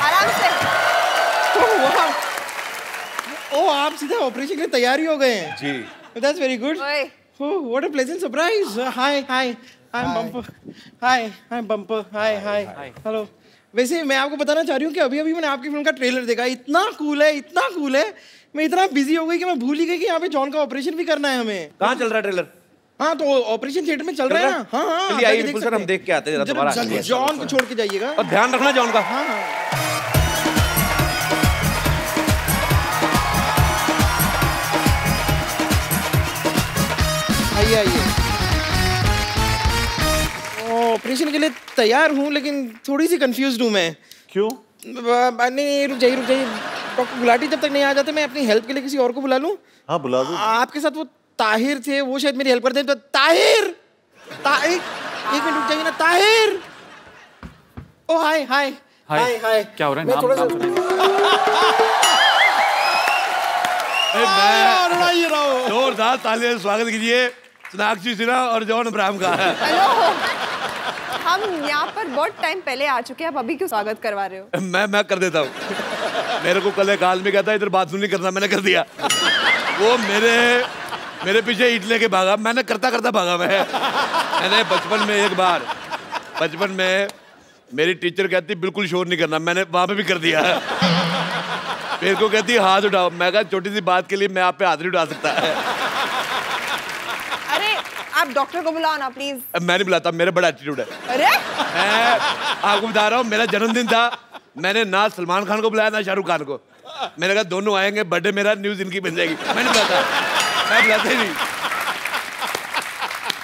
आराम से ओ आप सीधा ऑपरेशन के लिए तैयारी हो गए हैं जी that's very good Oh, a pleasant surprise. Uh, hi, hi. I'm Bumper. Hi, I'm Bumper. Hi, hi. Hello. वैसे मैं आपको बताना चाह रही हूँ कि अभी अभी मैंने आपकी फ़िल्म का ट्रेलर देखा इतना कूल है इतना कूल है मैं इतना बिज़ी हो गई कि मैं भूल ही गई कि यहाँ पे जॉन का ऑपरेशन भी करना है हमें कहाँ चल रहा है ट्रेलर हाँ तो ऑपरेशन थिएटर में चल रहा है ना? हाँ हाँ चलिए आइए बिल्कुल सर हम देख के आते हैं दोबारा। जॉन को छोड़ के जाइएगा। और ध्यान रखना जॉन का। हाँ हाँ। आइए आइए। ऑपरेशन के लिए तैयार हूँ लेकिन थोड़ी सी कंफ्यूज हूँ मैं। क्यों? नहीं रुक जाइए रुक जाइए। डॉक्टर गुलाटी जब तक नहीं आ जाते मैं अपनी हेल्प के लिए किसी और को बुला लूँ। हाँ बुला दो। आपके साथ वो ताहिर थे वो शायद मेरी हेल्प करते हैं तो ताहिर! ताहिर! एक मिनट रुक जाइए ना ताहिर! ओ हाय हाय हाय हाय क्या हो रहा है? नाम- नाम मैं रुलाइए रहो। जोरदार तालियों से स्वागत कीजिए। सोनाक्षी सिन्हा और जॉन अब्राहम का। हेलो हम यहाँ पर बहुत टाइम पहले आ चुके हैं अब अभी क्यों स्वागत करवा रहे हो? मैं मैं कर देता हूँ। मेरे को कल एक आदमी कहता इधर बाथरूम नहीं करना मैंने कर दिया। वो मेरे मेरे पीछे ईट लेके भागा। मैंने करता करता भागा मैं। मैंने बचपन में एक बार बचपन में मेरी टीचर कहती बिल्कुल शोर नहीं करना। मैंने वहाँ पे भी कर दिया। मेरे को कहती हाथ उठाओ। मैं कहा छोटी सी बात के लिए मैं आप पे हाथ नहीं उठा सकता। है अरे आप डॉक्टर को बुलाओ ना प्लीज़ मैं नहीं बुलाता मेरा बड़ा एटीट्यूड है। अरे! मैं आपको बता रहा हूँ मेरा जन्मदिन था। मैंने ना सलमान खान को बुलाया ना शाहरुख खान को। मैंने कहा दोनों आएँगे बर्थडे मेरा न्यूज़ इनकी बन जाएगी। मैंने बुलाता। मैं बुलाता नहीं।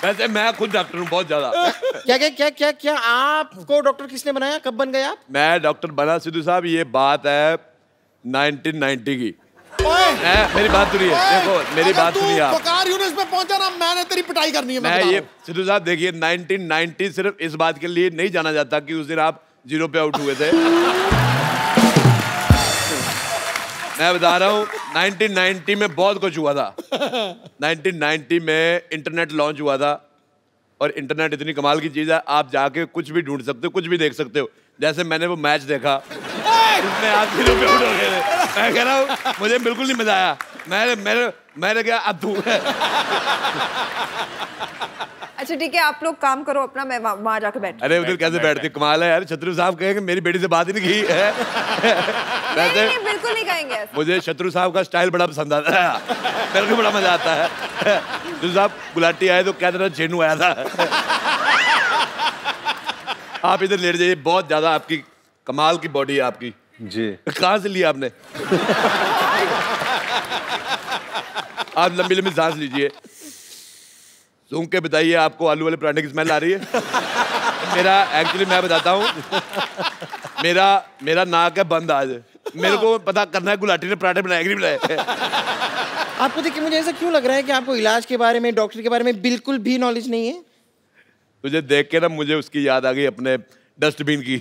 वैसे मैं खुद डॉक्टर हूँ बहुत ज़्यादा। क्या क्या क्या क्या क्या आपको डॉक्टर किसने बनाया? कब बन गए आप? मैं डॉक्टर बना सिद्धू साहब ये बात है 1990 की। मैं मेरी बात सुनिए। देखो मेरी बात सुनिए आप। पकार यूनिस पे पहुँचा ना? मैंने तेरी पिटाई करनी है मैं बता ये सिद्धू साहब देखिए 1990 सिर्फ़ इस बात के लिए नहीं जाना जाता कि उस दिन आप ज़ीरो पे आउट हुए थे। मैं बता रहा हूँ 1990 में बहुत कुछ हुआ था। 1990 में इंटरनेट लॉन्च हुआ था और इंटरनेट इतनी कमाल की चीज़ है आप जाके कुछ भी ढूंढ सकते हो कुछ भी देख सकते हो। जैसे मैंने वो मैच देखा उसमें पे गए मैं कह रहा हूँ मुझे बिल्कुल नहीं मज़ा आया। मैंने मैंने मैंने क्या अब अच्छा ठीक है आप लोग काम करो अपना मैं वहाँ वहाँ जाके बैठ अरे उधर कैसे बैठती कमाल है यार शत्रु साहब कहेंगे मेरी बेटी से बात ही नहीं की है। नहीं वैसे नहीं बिल्कुल नहीं कहेंगे मुझे शत्रु साहब का स्टाइल बड़ा पसंद आता है। मेरे को बड़ा मज़ा आता है। शत्रु साहब गुलाटी आए तो क्या तरह चेनू आया था। आप इधर लेट जाइए बहुत ज़्यादा आपकी कमाल की बॉडी है आपकी। जी। कहाँ से लिया आपने? आप लंबी लंबी सांस लीजिए। सूंघ के बताइए आपको आलू वाले पराठे की स्मेल आ रही है। मेरा एक्चुअली मैं बताता हूँ मेरा मेरा नाक है बंद आज। मेरे को पता करना है गुलाटी ने पराठे बनाए कि नहीं बनाए। आपको देखिए मुझे ऐसा क्यों लग रहा है कि आपको इलाज के बारे में डॉक्टर के बारे में बिल्कुल भी नॉलेज नहीं है? तुझे देख के ना मुझे उसकी याद आ गई अपने डस्टबिन की।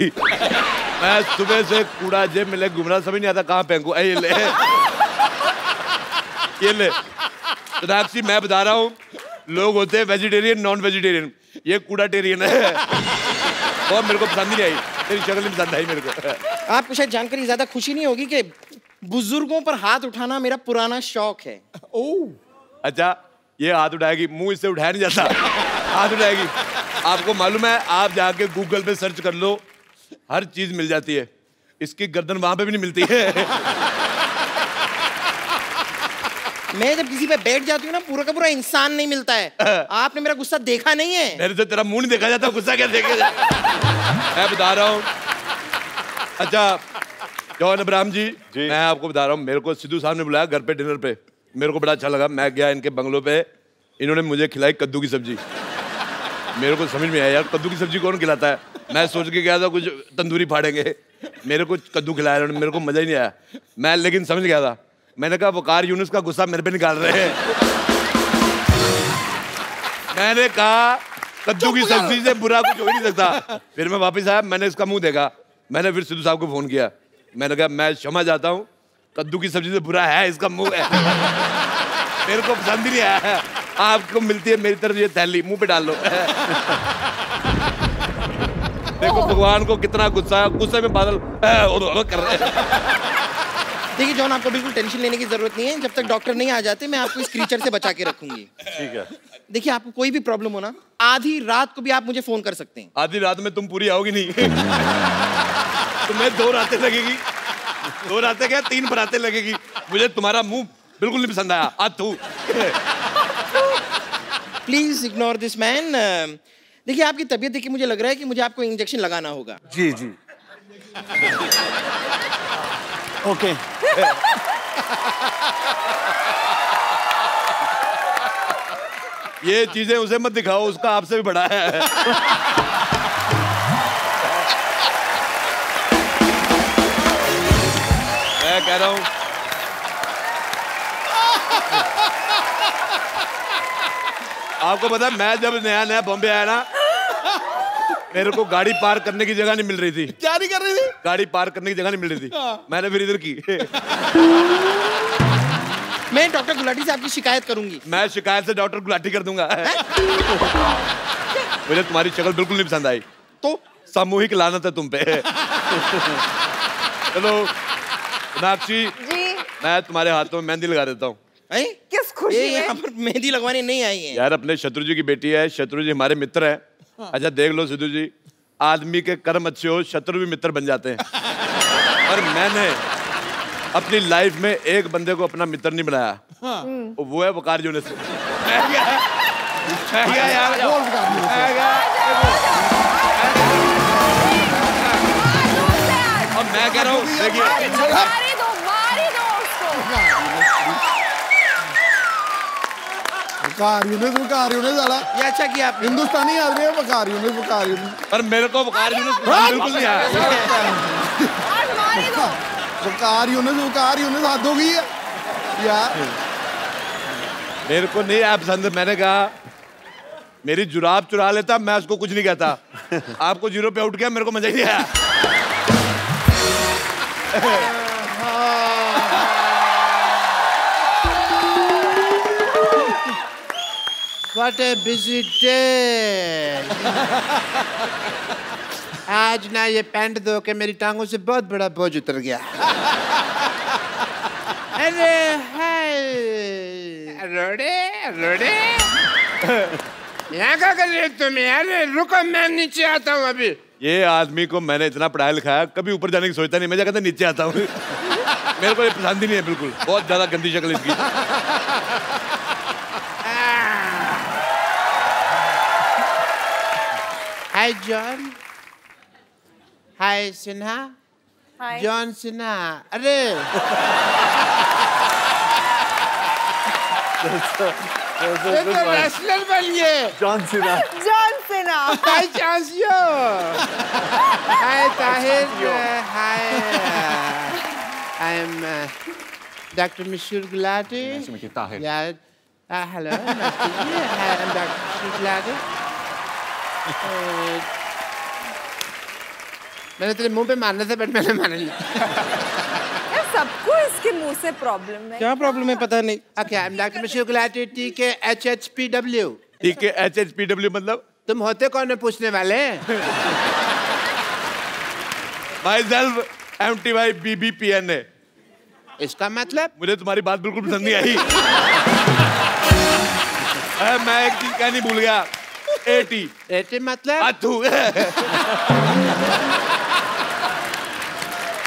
मैं सुबह से कूड़ा जेब में ले घूम समझ नहीं आता कहाँ फेंकू। ये ले। ये ले। सोनाक्षी मैं बता रहा हूँ लोग होते हैं वेजिटेरियन नॉन वेजिटेरियन ये कूड़ा टेरियन है। और मेरे को पसंद नहीं आई। तेरी शक्ल नहीं पसंद आई मेरे को। आपको शायद जानकर ज़्यादा खुशी नहीं होगी कि बुज़ुर्गों पर हाथ उठाना मेरा पुराना शौक है। ओ। अच्छा ये हाथ उठाएगी मुँह इससे उठाया नहीं जाता। हाथ उठाएगी। आपको मालूम है आप जाके गूगल पे सर्च कर लो हर चीज़ मिल जाती है। इसकी गर्दन वहाँ पे भी नहीं मिलती है। मैं जब किसी पे बैठ जाती हूँ ना पूरा का पूरा इंसान नहीं मिलता है। आपने मेरा गुस्सा देखा नहीं है? मेरे से तेरा मुँह नहीं देखा जाता गुस्सा क्या देखे मैं बता रहा हूँ। अच्छा जॉन अब्राहम जी, जी। मैं आपको बता रहा हूँ मेरे को सिद्धू साहब ने बुलाया घर पे डिनर पे। मेरे को बड़ा अच्छा लगा मैं गया इनके बंगलों पे। इन्होंने मुझे खिलाई कद्दू की सब्ज़ी। मेरे को समझ में आया यार कद्दू की सब्ज़ी कौन खिलाता है? मैं सोच के गया था कुछ तंदूरी फाड़ेंगे। मेरे को कद्दू खिलाया मेरे को मज़ा ही नहीं आया। मैं लेकिन समझ गया था मैंने कहा वकार यूनुस का गुस्सा मेरे पे निकाल रहे हैं। मैंने कहा कद्दू की सब्ज़ी से बुरा कुछ हो ही नहीं सकता। फिर मैं वापस आया मैंने इसका मुँह देखा। मैंने फिर सिद्धू साहब को फ़ोन किया। मैंने कहा मैं क्षमा चाहता हूँ कद्दू की सब्ज़ी से बुरा है इसका मुँह है। मेरे को पसंद ही नहीं आया आपको मिलती है मेरी तरफ़ ये थैली मुँह पे डाल लो। देखो भगवान को कितना गुस्सा है गुस्से में बादल "ऐ, ओ, ओ, कर रहे हैं। देखिए जॉन आपको बिल्कुल टेंशन लेने की ज़रूरत नहीं है। जब तक डॉक्टर नहीं आ जाते मैं आपको इस क्रीचर से बचा के रखूँगी। ठीक है। देखिए आपको कोई भी प्रॉब्लम हो ना आधी रात को भी आप मुझे फ़ोन कर सकते हैं। आधी रात में तुम पूरी आओगी नहीं। तुम्हें दो रातें लगेगी। दो रातें क्या तीन बरातें लगेगी। मुझे तुम्हारा मुँह बिल्कुल नहीं पसंद आया। आज तू। प्लीज़ इग्नोर दिस मैन देखिए आपकी तबीयत देखिए मुझे लग रहा है कि मुझे आपको इंजेक्शन लगाना होगा। जी जी। ओके ये चीज़ें उसे मत दिखाओ उसका आपसे भी बड़ा है। मैं कह रहा हूँ। आपको पता है मैं जब नया नया बॉम्बे आया ना मेरे को गाड़ी पार्क करने की जगह नहीं मिल रही थी। क्या नहीं कर रही थी? गाड़ी पार्क करने की जगह नहीं मिल रही थी। मैंने फिर इधर की। मैं डॉक्टर गुलाटी से आपकी शिकायत करूँगी। मैं शिकायत से डॉक्टर गुलाटी कर दूँगा। मुझे तुम्हारी शक्ल बिल्कुल नहीं पसंद आई। तो? सामूहिक लानत है तुम पे। चलो मीनाक्षी जी। मैं तुम्हारे हाथों में मेहंदी लगा देता हूँ। किस खुशी यहाँ में पर मेहंदी लगवाने नहीं आई है। यार अपने शत्रु जी की बेटी है। शत्रु जी हमारे मित्र हैं। अच्छा देख लो सिद्धू जी आदमी के कर्म अच्छे हो शत्रु भी मित्र बन जाते हैं पर मैंने अपनी लाइफ में एक बंदे को अपना मित्र नहीं बनाया हाँ। वो है वकार है? है। है क्या? अब मैं कह रहा हूँ देखिए वकार यूनिस वकार यूनिस वाला ये अच्छा किया आपने। हिंदुस्तानी आदमी है वकार यूनिस वकार यूनिस पर मेरे को वकार यूनिस बिल्कुल नहीं आया। आज मारी दो वकार यूनिस वकार यूनिस हद हो गई है। यार मेरे को नहीं आया पसंद। मैंने कहा मेरी जुराब चुरा लेता मैं उसको कुछ नहीं कहता। आपको ज़ीरो पे आउट किया मेरे को मज़ा ही नहीं आया। What a busy day. आज ना ये पैंट धो के मेरी टांगों से बहुत बड़ा बोझ उतर गया। अरे हाय। रोडे रोडे। यहाँ क्या कर रहे तुम? यार रुको मैं नीचे आता हूँ अभी। ये आदमी को मैंने इतना पढ़ाया लिखाया कभी ऊपर जाने की सोचता नहीं। मैं कहता नीचे आता हूँ। मेरे को ये पसंद ही नहीं है बिल्कुल। बहुत ज़्यादा गंदी शक्ल इसकी। Hi John hi Sinha hi John Sinha अरे ये तो रेसलर बन गए जॉन सीना जॉन सेना Hi, Chazio. Hi, Tahir. Uh, hi. Uh, I'm uh, Dr. Mishur Gulati. Nice to meet you, Tahir. Yeah. Uh, hello. Nice to meet you. Hi, I'm Dr. Mishur Gulati. मैंने तेरे मुँह पे मारना but मैंने मारा नहीं सबको इसके मुँह से प्रॉब्लम है क्या प्रॉब्लम है पता नहीं okay I am doctor Mashoor Gulati T K H H P W ठीक है एच एच पी डब्ल्यू मतलब तुम होते कौन है पूछने वाले myself M T Y B B P N A इसका मतलब मुझे तुम्हारी बात बिल्कुल पसंद नहीं आई मैं एक चीज़ क्या नहीं भूल गया एटी। एटी मतलब? अथू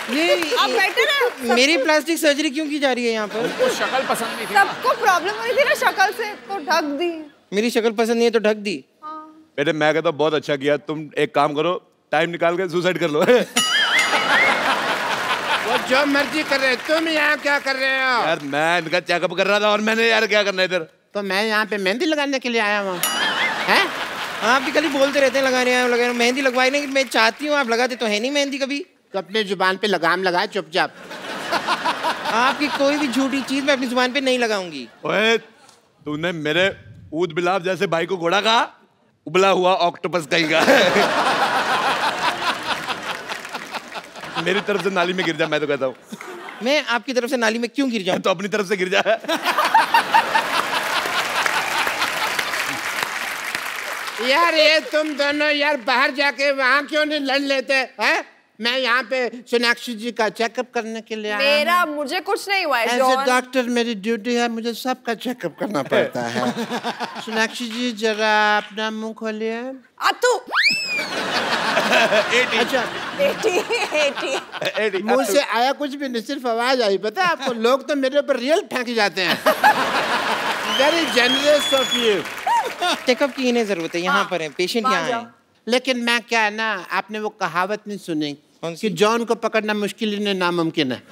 ये आप बैठे ना मेरी प्लास्टिक सर्जरी क्यों की जा रही है यहाँ पर? शक्ल पसंद नहीं थी सबको प्रॉब्लम हुई थी ना शक्ल से तो ढक दी। मेरी शक्ल पसंद नहीं है तो ढक दी। बेटे मैं कहता बहुत अच्छा किया। तुम एक काम करो टाइम निकाल के सुसाइड कर लो। वो जो मर्ज़ी कर रहे तुम यहाँ क्या कर रहे हो? यार मैं इनका चेकअप कर रहा था और मैंने यार क्या करना है इधर? तो मैं यहाँ पे मेहंदी लगाने के लिए आया हूँ हैं। आप भी खाली बोलते रहते हैं लगाने हैं लगाने मेहंदी लगवाई नहीं मैं चाहती हूँ आप लगाते तो है नहीं मेहंदी कभी। तो अपने ज़ुबान पे लगाम लगाए चुपचाप। आपकी कोई भी झूठी चीज़ मैं अपनी ज़ुबान पे नहीं लगाऊँगी। ओए तूने मेरे ऊद बिलाव जैसे भाई को घोड़ा कहा? उबला हुआ ऑक्टोपस कहीं का। मेरी तरफ़ से नाली में गिर जा मैं तो कहता हूँ। मैं आपकी तरफ़ से नाली में क्यों गिर जाऊँ? तो अपनी तरफ़ से गिर जा। यार ये तुम दोनों यार बाहर जाके वहाँ क्यों नहीं लड़ लेते हैं? मैं यहाँ पे सोनाक्षी जी का चेकअप करने के लिए मेरा मुझे कुछ नहीं हुआ है डॉक्टर मेरी ड्यूटी है मुझे सबका चेकअप करना पड़ता है। सोनाक्षी जी जरा अपना मुँह खोलिए। आतू अच्छा। एटी एटी। मुँह से आया कुछ भी नहीं सिर्फ़ आवाज़ आई पता है आपको? लोग तो मेरे ऊपर रियल फेंक जाते हैं। Very generous of you checkup की इन्हें ज़रूरत है यहाँ पर है पेशेंट यहाँ है। लेकिन मैं क्या है ना आपने वो कहावत नहीं सुनी कि जॉन को पकड़ना मुश्किल ही नहीं नामुमकिन है।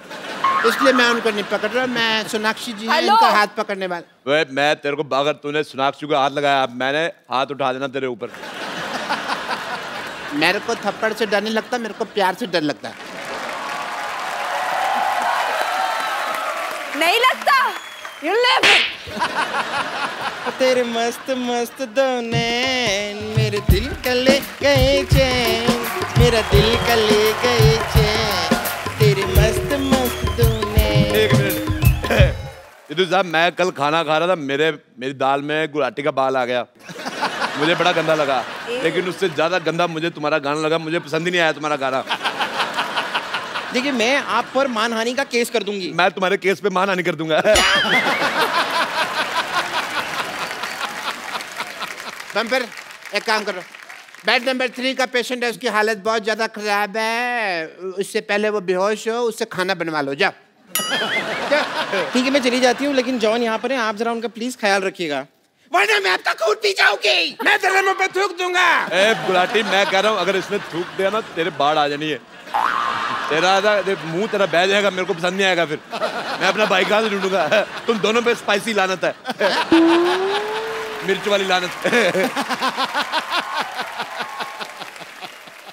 इसलिए मैं उनको नहीं पकड़ रहा मैं सोनाक्षी जी हैं इनका हाथ पकड़ने वाला। वे मैं तेरे को अगर तूने सोनाक्षी को हाथ लगाया मैंने हाथ उठा देना तेरे ऊपर। मेरे को थप्पड़ से डर नहीं लगता मेरे को प्यार से डर लगता नहीं लगता? यू लिव तेरे मस्त मस्त दो नैन मेरे दिल का ले गए चैन। मेरा दिल का ले गए चैन। तेरे मस्त मस्त दो नैन एक मिनट। सिद्धू साहब मैं कल खाना खा रहा था मेरे मेरी दाल में गुलाटी का बाल आ गया। मुझे बड़ा गंदा लगा। लेकिन उससे ज़्यादा गंदा मुझे तुम्हारा गाना लगा मुझे पसंद ही नहीं आया तुम्हारा गाना। देखिए मैं आप पर मानहानि का केस कर दूँगी। मैं तुम्हारे केस पे मानहानि कर दूँगा। बम्पर एक काम करो बेड नंबर थ्री का पेशेंट है उसकी हालत बहुत ज़्यादा खराब है उससे पहले वो बेहोश हो उससे खाना बनवा लो जाओ। ठीक है मैं चली जाती हूँ लेकिन जॉन यहाँ पर है आप जरा उनका प्लीज़ ख्याल रखिएगा। वरना मैं आपका खून पी जाऊँगी। मैं तेरे मुँह पे थूक दूँगा। ए गुलाटी मैं कह रहा हूँ अगर इसने थूक दिया ना तेरे बाढ़ आ जानी है। तेरा मुँह तेरा बह जाएगा मेरे को पसंद नहीं आएगा फिर। मैं अपना भाई कहाँ से ढूंढूँगा? तुम दोनों पे स्पाइसी लानत है। मिर्च वाली लानत।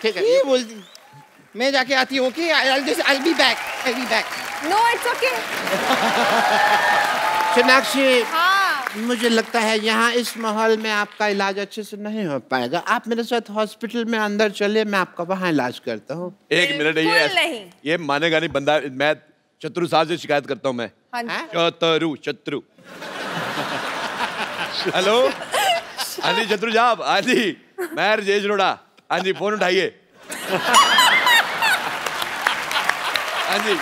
ठीक है ये बोलती मैं जाके आती हूँ okay I I be back I be back no it's okay Sonakshi हाँ। मुझे लगता है यहाँ इस माहौल में आपका इलाज अच्छे से नहीं हो पाएगा। आप मेरे साथ हॉस्पिटल में अंदर चलिए मैं आपका वहाँ इलाज करता हूँ। एक मिनट ये ये मानेगा नहीं बंदा मैं शत्रु साहब से शिकायत करता हूँ मैं। हाँ जी? शत्रु शत्रु हेलो हाँ जी शत्रु साहब हाँ जी मैं रजेश रोड़ा हाँ जी फ़ोन उठाइए. हाँ जी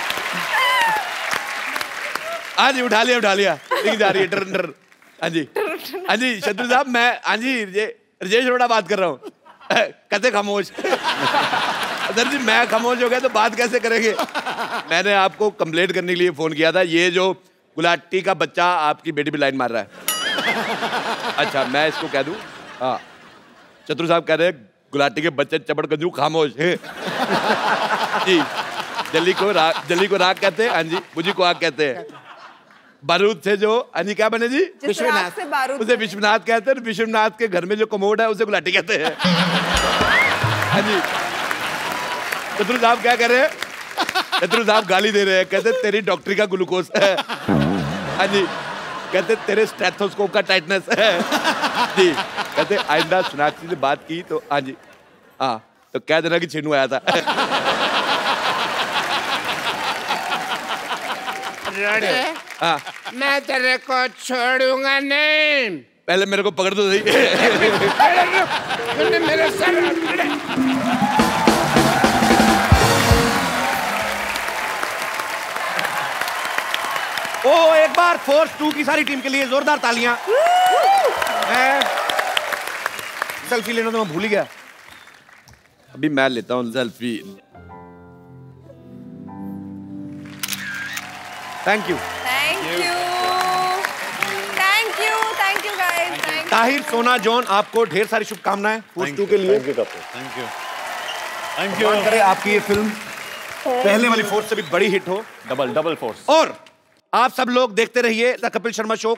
हाँ जी उठा लिया उठा लिया. जा रही है, डर डर. हाँ जी हाँ जी शत्रु साहब, मैं हाँ जी रजे- रजेश रोड़ा बात कर रहा हूँ. कैसे खामोश. सर जी, मैं खामोश हो गया तो बात कैसे करेंगे? मैंने आपको कंप्लेंट करने के लिए फ़ोन किया था, ये जो गुलाटी का बच्चा आपकी बेटी पे लाइन मार रहा है. अच्छा मैं इसको कह दूँ हाँ चतुर साहब कह रहे हैं गुलाटी के बच्चे चपड़ कंजू खामोश। है जी जल्दी को राग जल्दी को राग कहते हैं हाँ जी मुझी को आग कहते हैं। बारूद से जो हाँ क्या बने जी? रात से बारूद उसे विश्वनाथ कहते हैं विश्वनाथ के घर में जो कमोड है उसे गुलाटी कहते हैं। हाँ जी। चतुर साहब क्या कह रहे हैं? चतुर साहब गाली दे रहे हैं कहते तेरी डॉक्टरी का ग्लूकोज है। हाँ जी। कहते तेरे स्टेथोस्कोप का टाइटनेस है। जी कहते आइंदा सोनाक्षी से बात की तो हाँ जी हाँ तो कह देना कि छीनू आया था। हाँ। मैं तेरे को छोड़ूँगा नहीं। पहले मेरे को पकड़ दो सही। मेरे सर ओ एक बार फोर्स टू की सारी टीम के लिए जोरदार तालियाँ। मैं सेल्फी लेना तो मैं भूल ही गया। अभी मैं लेता हूँ selfie thank you thank you thank you thank you guys Tahir Sona John आपको ढेर सारी शुभकामनाएँ। फोर्स टू के लिए। थैंक यू थैंक यू आपकी ये फ़िल्म पहले वाली फोर्स से भी बड़ी हिट हो। डबल डबल फोर्स और आप सब लोग देखते रहिए द कपिल शर्मा शो।